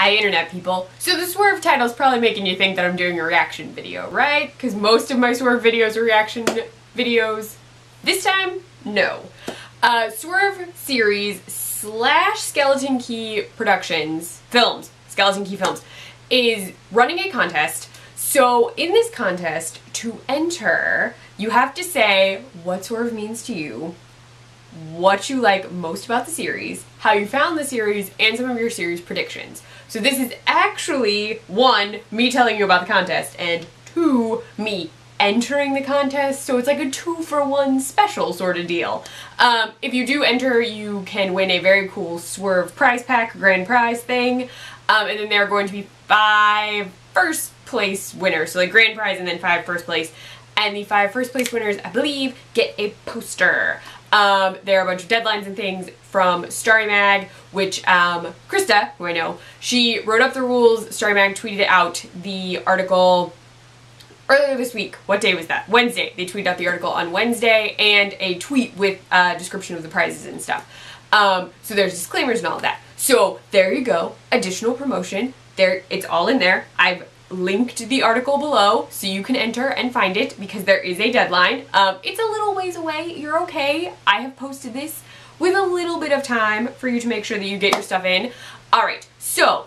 Hi internet people. So the Swerve title is probably making you think that I'm doing a reaction video, right? Because most of my Swerve videos are reaction videos. This time, no. Uh, Swerve series slash Skeleton Key Productions, films, Skeleton Key Films, is running a contest. So in this contest, to enter, you have to say what Swerve means to you, what you like most about the series, how you found the series, and some of your series predictions. So this is actually, one, me telling you about the contest, and two, me entering the contest, so it's like a two for one special sort of deal. Um, if you do enter, you can win a very cool Swerve prize pack, grand prize thing, um, and then there are going to be five first place winners, so like grand prize and then five first place, and the five first place winners, I believe, get a poster. Um, there are a bunch of deadlines and things from Starry Mag, which um, Krista, who I know, she wrote up the rules. Starry Mag tweeted out the article earlier this week. What day was that? Wednesday. They tweeted out the article on Wednesday and a tweet with a description of the prizes and stuff. Um, so there's disclaimers and all that. So there you go. Additional promotion. There, it's all in there. I've linked the article below so you can enter and find it because there is a deadline. Um, it's a little ways away. You're okay. I have posted this with a little bit of time for you to make sure that you get your stuff in. Alright, so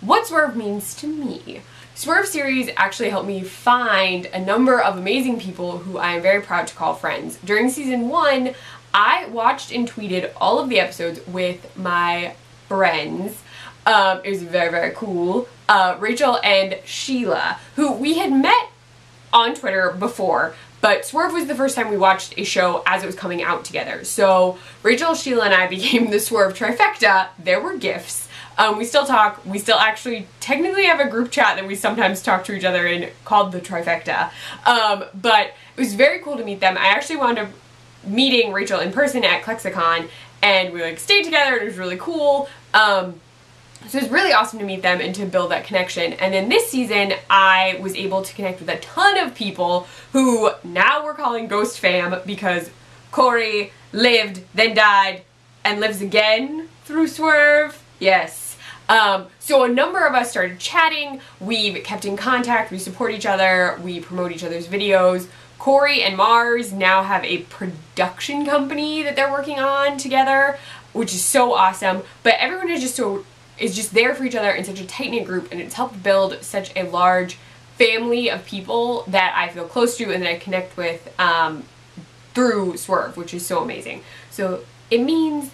what Swerve means to me. Swerve series actually helped me find a number of amazing people who I am very proud to call friends. During season one, I watched and tweeted all of the episodes with my friends. Um, it was very, very cool uh, Rachel and Sheila, who we had met on Twitter before, but Swerve was the first time we watched a show as it was coming out together. So Rachel, Sheila, and I became the Swerve trifecta. There were gifts. Um, we still talk. We still actually technically have a group chat that we sometimes talk to each other in called the trifecta. Um, but it was very cool to meet them. I actually wound up meeting Rachel in person at ClexaCon and we like stayed together. It was really cool. Um, so it's really awesome to meet them and to build that connection. And then this season, I was able to connect with a ton of people who now we're calling Ghost Fam because Corey lived, then died, and lives again through Swerve. Yes. Um, so a number of us started chatting, we've kept in contact, we support each other, we promote each other's videos. Corey and Mars now have a production company that they're working on together, which is so awesome. But everyone is just so is just there for each other in such a tight-knit group and it's helped build such a large family of people that I feel close to and that I connect with um, through Swerve, which is so amazing. So it means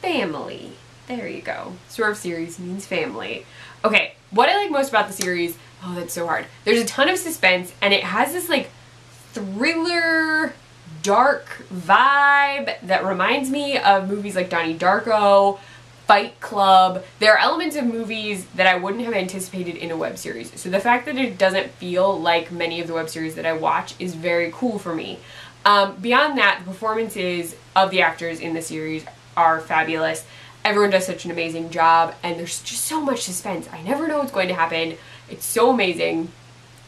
family. There you go. Swerve series means family. Okay, what I like most about the series, oh that's so hard. There's a ton of suspense and it has this like thriller dark vibe that reminds me of movies like Donnie Darko, Fight Club. There are elements of movies that I wouldn't have anticipated in a web series. So the fact that it doesn't feel like many of the web series that I watch is very cool for me. Um, beyond that, the performances of the actors in the series are fabulous. Everyone does such an amazing job and there's just so much suspense. I never know what's going to happen. It's so amazing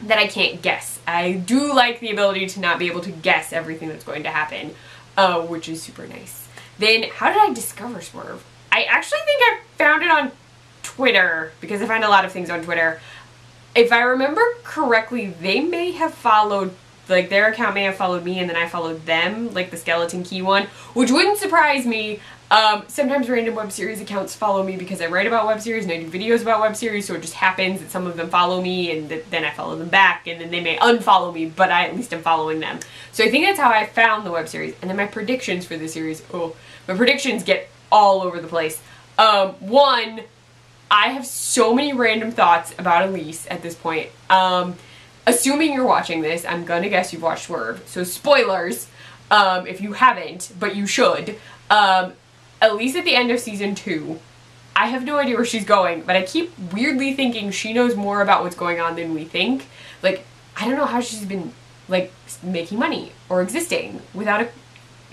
that I can't guess. I do like the ability to not be able to guess everything that's going to happen, uh, which is super nice. Then, how did I discover Swerve? I actually think I found it on Twitter because I find a lot of things on Twitter. If I remember correctly, they may have followed like their account may have followed me and then I followed them, like the Skeleton Key one, which wouldn't surprise me. Um, sometimes random web series accounts follow me because I write about web series and I do videos about web series, so it just happens that some of them follow me and th then I follow them back and then they may unfollow me, but I at least am following them. So I think that's how I found the web series. And then my predictions for the series, oh, my predictions get all over the place. Um, one, I have so many random thoughts about Elise at this point. Um, assuming you're watching this, I'm gonna guess you've watched Swerve. So spoilers, um, if you haven't, but you should. Um, Elise at the end of season two, I have no idea where she's going, but I keep weirdly thinking she knows more about what's going on than we think. Like, I don't know how she's been, like, making money or existing without a...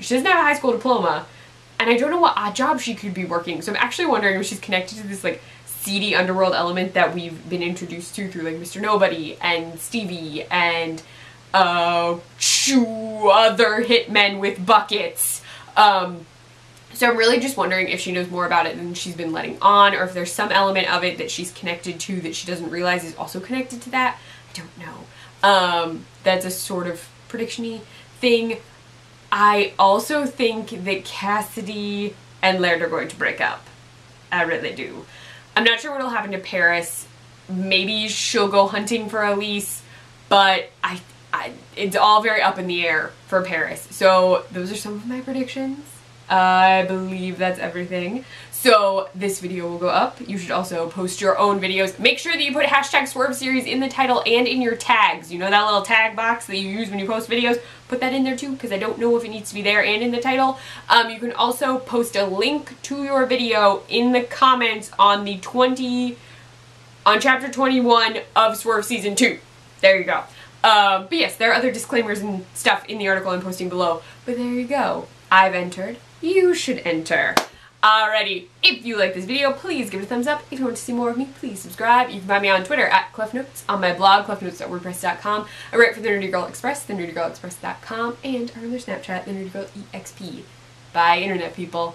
She doesn't have a high school diploma, and I don't know what odd job she could be working. So I'm actually wondering if she's connected to this like seedy underworld element that we've been introduced to through like Mr. Nobody and Stevie and uh two other hitmen with buckets. Um So I'm really just wondering if she knows more about it than she's been letting on, or if there's some element of it that she's connected to that she doesn't realize is also connected to that. I don't know. Um, that's a sort of prediction thing. I also think that Cassidy and Laird are going to break up. I really do. I'm not sure what'll happen to Paris. Maybe she'll go hunting for Elise, but I, I, it's all very up in the air for Paris. So those are some of my predictions. I believe that's everything. So this video will go up. You should also post your own videos. Make sure that you put hashtag Swerve Series in the title and in your tags. You know that little tag box that you use when you post videos? Put that in there too because I don't know if it needs to be there and in the title. Um, you can also post a link to your video in the comments on the 20, on chapter 21 of Swerve Season 2. There you go. Um, but yes, there are other disclaimers and stuff in the article I'm posting below. But there you go. I've entered. You should enter. Alrighty, if you like this video, please give it a thumbs up. If you want to see more of me, please subscribe. You can find me on Twitter at KleffNotes, on my blog, kleffnotes.wordpress.com. I write for the Nerdy Girl Express, thenerdygirlexpress.com, and our other Snapchat, the Nerdy Girl EXP. Bye, Internet people.